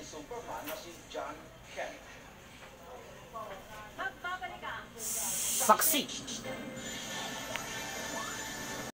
ni Superman na si John Kent. Saksi!